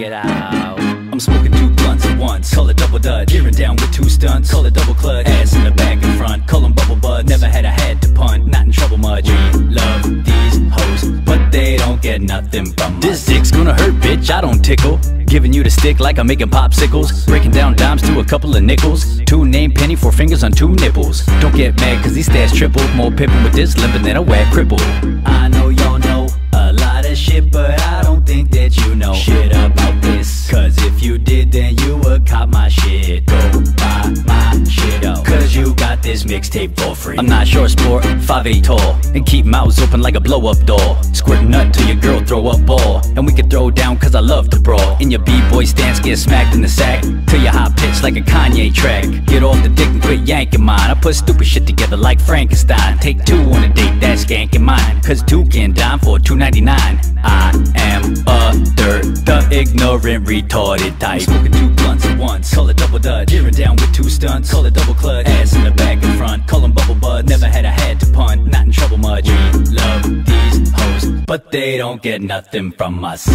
it out. I'm smoking two blunts at once, call it double dutch. Gearing down with two stunts, call it double clutch. Ass in the back and front, call them bubble buds. Never had a head to punt, not in trouble much. We love these hoes, but they don't get nothing from us. This dick's gonna hurt, bitch, I don't tickle. Giving you the stick like I'm making popsicles. Breaking down dimes to a couple of nickels. Two name penny, four fingers on two nipples. Don't get mad, cause these stats triple. More pippin' with this limping than a wet cripple. I mixtape for free. I'm not short sport, 5'8 tall. And keep mouths open like a blow up doll. Squirt nut till your girl throw up ball. And we can throw down cause I love to brawl. In your b-boy stance, get smacked in the sack. Till your hot pitch like a Kanye track. Get off the dick and quit yanking mine. I put stupid shit together like Frankenstein. Take two on a date, that's skanking mine. Cause two can dime for two ninety nine. I am a dirt, the ignorant, retarded type. Smoking two blunts at double dutch. Gearing down with two stunts, call it double clutch. Ass in the back and front, call them bubble buds. Never had a head to punt, not in trouble much. We love these hoes, but they don't get nothing from us.